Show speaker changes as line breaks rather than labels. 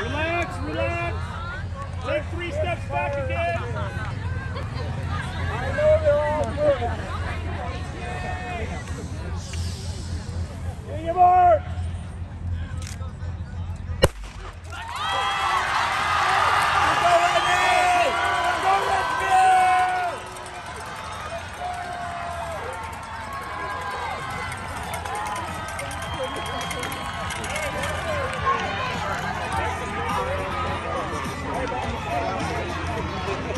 Relax, relax.